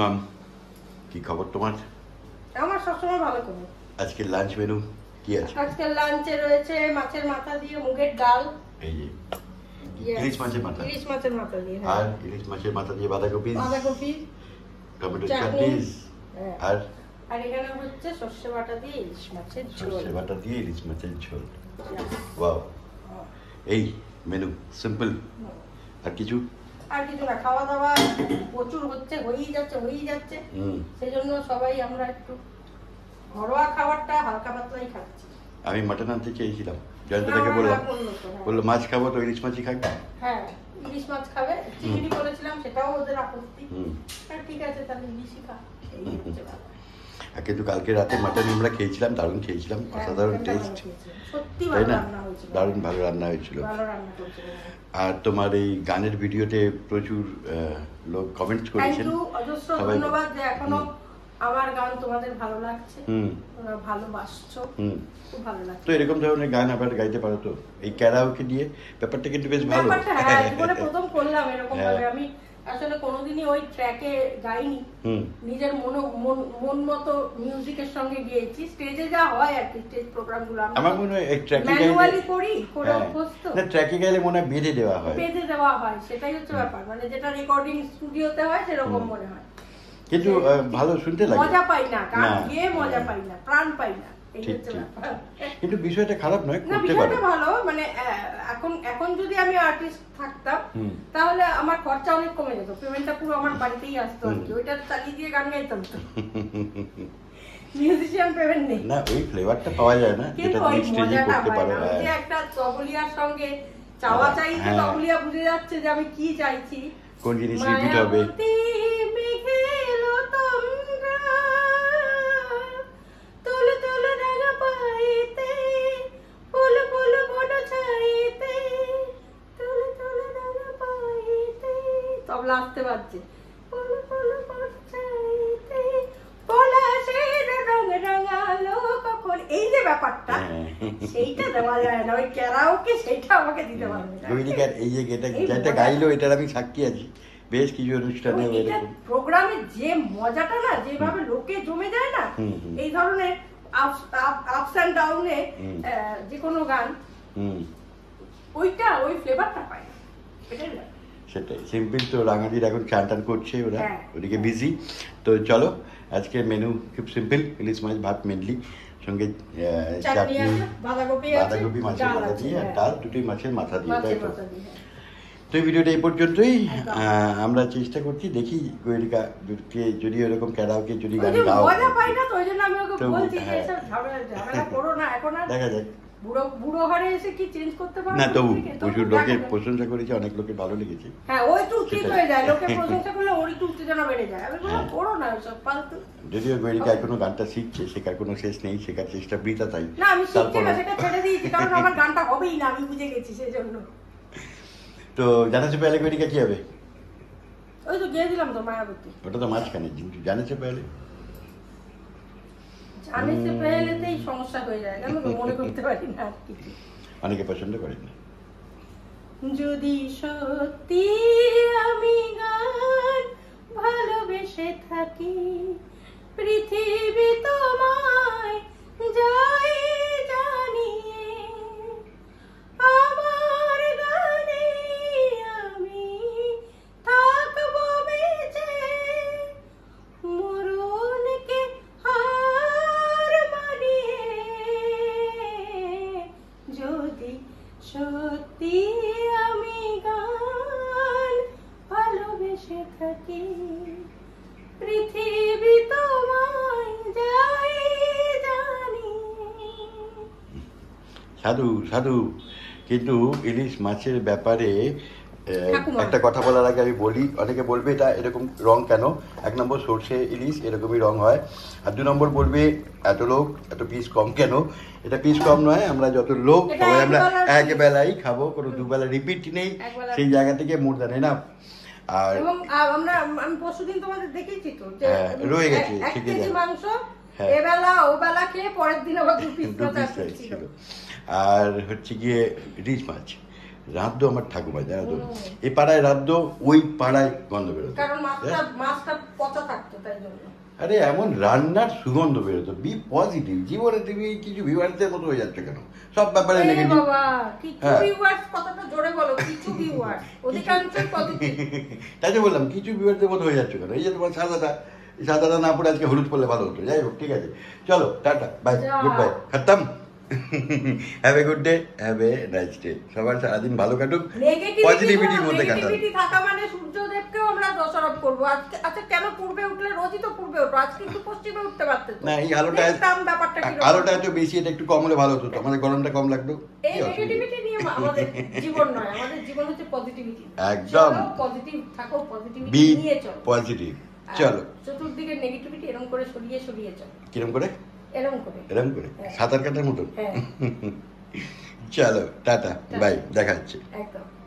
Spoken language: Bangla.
মাম কি খবর তোমার? আমার সবসময় ভালো খবর। আজকে লাঞ্চ মেনু কি আছে? আজকে লাঞ্চে রয়েছে মাছের মাথা দিয়ে মুগের ডাল। এই যে ইলিশ মাছের মাথা। ইলিশ মাছের মাথা দিয়ে আর হ্যাঁ ইলিশ মাছের মাথা দিয়ে বাঁধাকপি? বাঁধাকপি টমেটো চাটনি। হ্যাঁ। আর? আর এখানে হচ্ছে সর্ষে বাটা দিয়ে ইলিশ মাছের ঝোল। সর্ষে বাটা দিয়ে ইলিশ মাছের ঝোল. ওয়াও এই মেনু সিম্পল আর কিছু? আর কিছু না খাওয়া দাওয়া প্রচুর হচ্ছে হয়েই যাচ্ছে হয়েই যাচ্ছে। সেই জন্য সবাই আমরা একটু ঘরোয়া খাবারটা হালকা পাতলাই খাচ্ছি। আমি মাটন আনতে চেয়েছিলাম। জয়ন্তদাকে বললাম বলল হ্যাঁ। বলল মাছ খাব তো ইলিশ মাছই খাবে? হ্যাঁ ইলিশ মাছ খাবে। চিংড়ি বলেছিলাম সেটাও ওদের আপত্তি। হ্যাঁ ঠিক আছে তাহলে ইলিশই খা। আর কিন্তু কালকে রাতে মাটন আমরা খেয়েছিলাম দারুণ খেয়েছিলাম হ্যাঁ, অসাধারণ টেস্ট তাই না? দারুণ ভালো রান্না হয়েছিল। আর তোমার এই গানের ভিডিওতে প্রচুর লোক কমেন্টস করেছেন। সবাই- ধন্যবাদ যে এখনও আমার গান তোমাদের ভালো লাগছে। তোমরা ভালোবাসছো। খুব ভালো লাগছে। তো এরকম ধরনের গান আবার গাইতে পারো তো। এই ক্যারাওকে দিয়ে। ব্যাপারটা কিন্তু বেশ ভালো। ব্যাপারটা হ্যাঁ প্রথম করলাম এরকম ভাবে। হ্যাঁ। আমি আসলে কোনোদিনই ওই ট্র্যাকে হুম। নিজের মন মন- মতো মিউজিকের সঙ্গে গিয়েছি। স্টেজে যা হয় আর কি স্টেজ প্রোগ্রামগুলো আমার মনে হয় ট্র্যাকে ম্যানুয়ালি করি করে হ্যাঁ। অভ্যস্ত। না ট্র্যাকে গাইলে মনে হয় বেঁধে দেওয়া হয়। বেঁধে দেওয়া হয় সেটাই হচ্ছে ব্যাপার। মানে যেটা রেকর্ডিং স্টুডিওতে হয় সেরকম মনে হয়। কিন্তু ভালো শুনতে লাগে। মজা পাই না গান। গিয়ে মজা পাই না প্রাণ পাই না। এই ঠিক, ঠিক। কিন্তু বিষয়টা খারাপ নয় করতে পারো। ভালো মানে এখন এখন যদি আমি আর্টিস্ট থাকতাম তাহলে আমার খরচা অনেক কমে যেত। পেমেন্টটা পুরো আমার বাড়িতেই আসতো আর কি। ওইটা চালিয়ে দিয়ে গান গাইতাম তো। মিউজিশিয়ান পেমেন্ট নেই। না ওই ফ্লেভারটা পাওয়া যায় না যেটা তুমি স্টেজে করতে পারো না। ওই যে হ্যাঁ। একটা তবলিয়ার সঙ্গে চাওয়া চাই হ্যাঁ। তবলিয়া বুঝে যাচ্ছে যে আমি কি চাইছি। কোন জিনিস রিপিট হবে? তবলা আসতে পারছে। ফুল ফুল বন ছাইতে, পলাশের রং রাঙালো কখন? এই যে ব্যাপারটা হ্যাঁ। সেইটা দেওয়া যায় না। ওই ক্যারাওকে সেইটা আমাকে দিতে পারবে না। এই যে এটা যেটা গাইলো এটার আমি সাক্ষী আছি। বেশ কিছু অনুষ্ঠানে এবং এটা এরকম প্রোগ্রামে যে মজাটা না যেভাবে লোকে জমে যায় না। এই ধরনের আপস অ্যান্ড ডাউনে হুম। যে কোনো গান ওইটা ওই ফ্লেভারটা পায় না। সেটাই। সিম্পল তো রাঙাদির এখন চান টান করছে ওরা হ্যাঁ। ওদিকে বিজি তো চলো আজকে মেনু খুব সিম্পল ইলিশ মাছ ভাত মেনলি সঙ্গে চাটনি বাঁধাকপি মাছের মাথা দিয়ে আর হ্যাঁ। ডাল দুটোই মাছের মাথা দিয়ে তাই তো? হ্যাঁ। তো এই ভিডিওটা এই পর্যন্তই। আমরা চেষ্টা করছি দেখি গৈরিকা কে যদি ওরকম ক্যারাওকে যদি গান গাও। দেখা যাক। বুড়ো বুড়ো হারে এসে কি চেঞ্জ করতে পারব? না তবু প্রচুর লোকে প্রশংসা করেছে অনেক লোকের ভালো লেগেছে। হ্যাঁ ওই তো ঠিক হয়ে যায়। লোকে প্রশংসা করলে ওরই তো উত্তেজনা বেড়ে যায়। আমি বললাম। করো না ওইসব ফালতু যদিও গৈরিকা এখনও গানটা শিখছে শেখার কোনো শেষ নেই শেখার চেষ্টা বৃথা তাই। না আমি শিখছি না সেটা ছেড়ে দিয়েছি কারণ আমার গানটা হবেই না আমি বুঝে গেছি সেই তো কি হবে? ওই তো গিয়ে দিলাম তো মায়াবতী। ওটা তো মাঝখানে পেলেতেই সমস্যা হয়ে যায় কেন মনে করতে পারি না আর কিছু। অনেকে পছন্দ করে না। যদি সত্যি সাধু সাধু। কিন্তু ইলিশ মাছের ব্যাপারে একটা কথা বলার আগে আমি বলি অনেকে বলবে এটা এরকম রং কেন? এক নম্বর সর্ষে ইলিশ এরকমই রং হয়। আর দু নম্বর বলবে এত লোক এত পিস কম কেন? এটা পিস কম নয় আমরা যত লোক সবাই আমরা একবেলার- এক বেলাই খাব কোনো দুবেলা রিপিট নেই। সেই জায়গা থেকে মোর দেন না আর আমরা আমি পরশুদিন তোমাদের দেখেছি তো হ্যাঁ, রয়ে গেছে। মাংস। এবেলা ও খেয়ে পরের দিন আবার দু পিস দু piece size ছিল। আর হচ্ছে গিয়ে রিচ মাছ। রাদ্দ আমার ঠাকুমা জানো তো? হুম। এ পাড়ায় রাদ্দ ওই পাড়ায় গন্ধ বেরোতো। কারণ মাছটা হ্যাঁ? মাছটা পচা থাকতো তাই জন্য। আরে এমন রান্নার সুগন্ধ বেরোতো। বি পজিটিভ জীবনে তুমি কিছু ভিউয়ার্সদের মতো হয়ে যাচ্ছ কেন? সব ব্যাপারে নেগেটিভ হ্যাঁ। তাই বললাম কিছু ভিউয়ার্সদের মতো হয়ে যাচ্ছ কেন? এই যে তোমার সাদাটা। এই সাদাটা না পড়ে আজকে হলুদ পড়লে ভালো হতো। যাই হোক ঠিক আছে। চলো টাটা বাই গুড বাই খতম। Have a good day have a nice day সবার সারাদিন ভালো কাটুক। পজিটিভিটির মধ্যে কাটান। থাকা মানে সূর্যদেবকেও আমরা দোষারোপ করব। আজকে আচ্ছা কেন পূর্বে উঠলে রোজই তো পূর্বে উঠো? আজকে একটু পশ্চিমে উঠতে পারতে না এই আলোটা। আলোটা এত বেশি এটা একটু কম হলে ভালো হতো। আমাদের গরমটা কম লাগতো? এই নেগেটিভিটি নিয়ে আমাদের জীবন নয়। আমাদের জীবন হচ্ছে পজিটিভিটি একদম। পজিটিভ থাকো পজিটিভিটি নিয়ে চলো। পজিটিভ চলো। চতুর্দিকে নেগেটিভিটি এরকম করে সরিয়ে সরিয়ে চলো। কিরম করে? এরকম করে। এরম করে? হ্যাঁ। সাঁতার কাটার মতন? হ্যাঁ। চলো টাটা। বাই দেখা হচ্ছে। একদম।